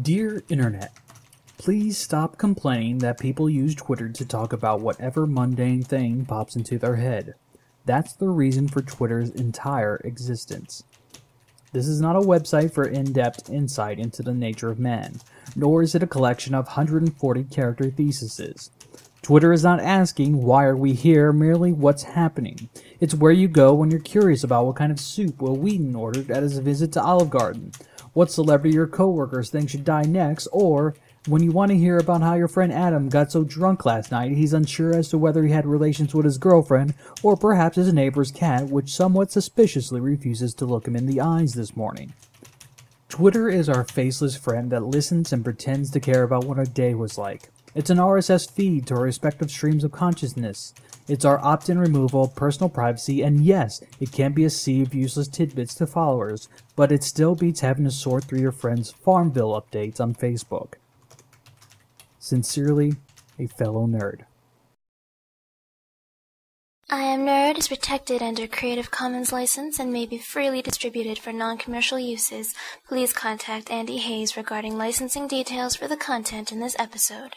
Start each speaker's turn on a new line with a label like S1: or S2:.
S1: Dear Internet, please stop complaining that people use Twitter to talk about whatever mundane thing pops into their head. That's the reason for Twitter's entire existence. This is not a website for in depth insight into the nature of man, nor is it a collection of 140 character theses. Twitter is not asking, why are we here, merely what's happening. It's where you go when you're curious about what kind of soup Wil Wheaton ordered at his visit to Olive Garden, what celebrity your coworkers think should die next, or when you want to hear about how your friend Adam got so drunk last night he's unsure as to whether he had relations with his girlfriend or perhaps his neighbor's cat, which somewhat suspiciously refuses to look him in the eyes this morning. Twitter is our faceless friend that listens and pretends to care about what our day was like. It's an RSS feed to our respective streams of consciousness. It's our opt in removal, personal privacy, and yes, it can be a sea of useless tidbits to followers, but it still beats having to sort through your friends' Farmville updates on Facebook. Sincerely, a fellow nerd.
S2: I Am Nerd is protected under Creative Commons license and may be freely distributed for non-commercial uses. Please contact Andy Hayes regarding licensing details for the content in this episode.